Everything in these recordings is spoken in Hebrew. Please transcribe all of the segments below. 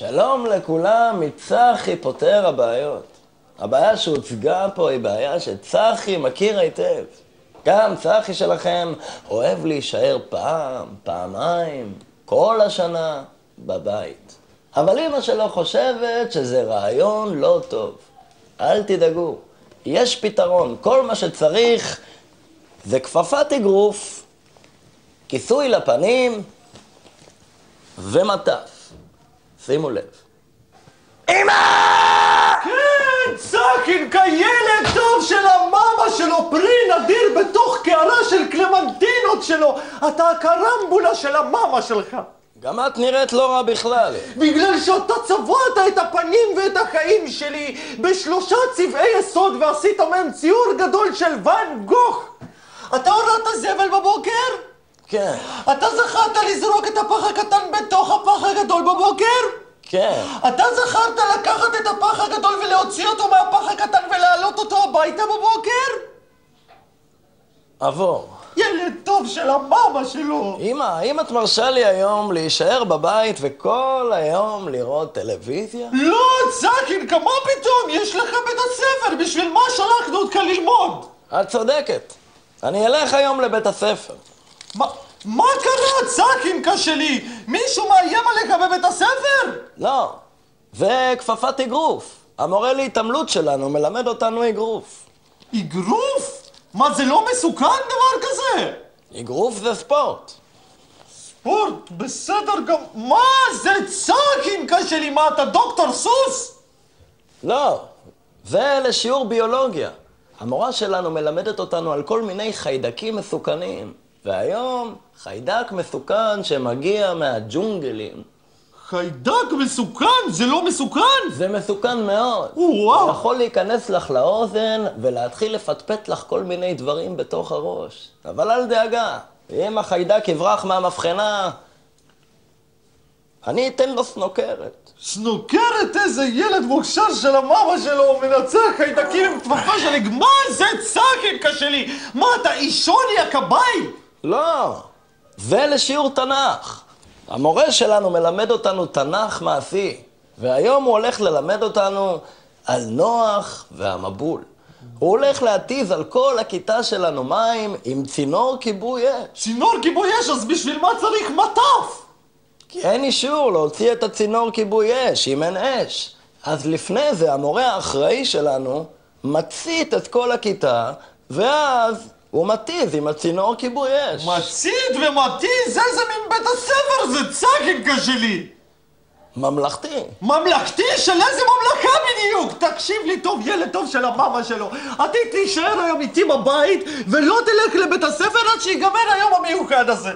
שלום לכולם, מצחי פותר הבעיות. הבעיה שהוצגה פה היא בעיה שצחי מכיר היטב. גם צחי שלכם אוהב להישאר פעם, פעמיים, כל השנה בבית. אבל אמא שלו חושבת שזה רעיון לא טוב. אל תדאגו, יש פתרון. כל מה שצריך זה כפפת אגרוף, כיסוי לפנים ומטף. שימו לב. אמא! כן, צחי, כילד טוב של המאמה שלו, פרי נדיר בתוך קערה של קלמנטינות שלו. אתה הקרמבולה של המאמה שלך. גם את נראית לא רע בכלל. בגלל שאתה צבעת את הפנים ואת החיים שלי בשלושה צבעי יסוד ועשית מהם ציור גדול של ואן גוך. אתה הורדת זבל בבוקר? כן, אתה זכרת לזרוק את הפח הקטן בבוקר? כן. אתה זכרת לקחת את הפח הגדול ולהוציא אותו מהפח הקטן ולהעלות אותו הביתה בבוקר? עבור. ילד טוב של המאמה שלו. אמא, האם את מרשה לי היום להישאר בבית וכל היום לראות טלוויזיה? לא, צחינקה, מה פתאום? יש לך בית הספר, בשביל מה שלחנו אותך ללמוד? את צודקת. אני אלך היום לבית הספר. מה, מה קרה, צחינקה שלי? מישהו מאיים עליך בבית הספר? לא, זה כפפת אגרוף. המורה להתעמלות שלנו מלמד אותנו אגרוף. אגרוף? מה, זה לא מסוכן דבר כזה? אגרוף זה ספורט. ספורט, בסדר גם... מה זה צחינקה שלי? מה, אתה דוקטור סוס? לא, זה לשיעור ביולוגיה. המורה שלנו מלמדת אותנו על כל מיני חיידקים מסוכנים. והיום, חיידק מסוכן שמגיע מהג'ונגלים. חיידק מסוכן? זה לא מסוכן? זה מסוכן מאוד. וואו. הוא יכול להיכנס לך לאוזן ולהתחיל לפטפט לך כל מיני דברים בתוך הראש. אבל אל דאגה, אם החיידק יברח מהמבחנה, אני אתן לו סנוקרת. סנוקרת איזה ילד מוכשר של המאמה שלו, מנצח חיידקים עם כפפה שלי, מה זה צחינקה שלי? מה, אתה אישוני הכבאי? לא, זה לשיעור תנ"ך. המורה שלנו מלמד אותנו תנ"ך מעשי, והיום הוא הולך ללמד אותנו על נוח והמבול. הוא הולך להתיז על כל הכיתה שלנו מים עם צינור כיבוי אש. צינור כיבוי אש, אז בשביל מה צריך מטף? כי אין אישור להוציא את הצינור כיבוי אש, אם אין אש. אז לפני זה המורה האחראי שלנו מצית את כל הכיתה, ואז הוא מתיז עם הצינור כיבוי אש. מצית ומתיז? איזה מין בית הספר זה צחינקה שלי? ממלכתי. ממלכתי? של איזה ממלכה בדיוק? תקשיב לי טוב, ילד טוב של המאמה שלו. אתה תישאר היום איתי בבית, ולא תלך לבית הספר עד שיגמר היום המיוחד הזה.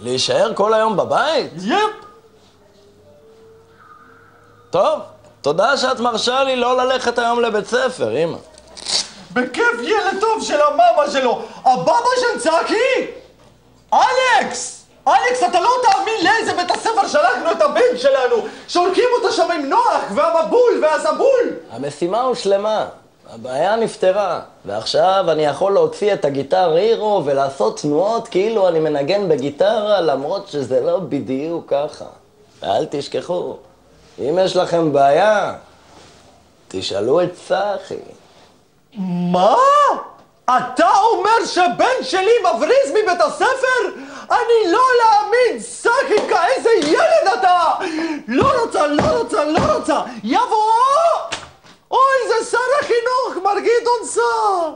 להישאר כל היום בבית? יפ. טוב, תודה שאת מרשה לי לא ללכת היום לבית ספר, אמא. בכיף ילד טוב של המאמה שלו. הבאבא של צחי? אלכס! אלכס, אתה לא תאמין לאיזה בית הספר שלחנו את הבן שלנו! שולחים אותו שם עם נוח, והמבול, והזבול! המשימה הושלמה, הבעיה נפתרה, ועכשיו אני יכול להוציא את הגיטר הירו ולעשות תנועות כאילו אני מנגן בגיטרה, למרות שזה לא בדיוק ככה. ואל תשכחו, אם יש לכם בעיה, תשאלו את צחי. מה? אתה אומר שבן שלי מבריז מבית הספר? אני לא להאמין, סאקיקה, איזה ילד אתה! לא רוצה, לא רוצה, לא רוצה! יבוא! אוי, זה שר החינוך, מר גדעון סער!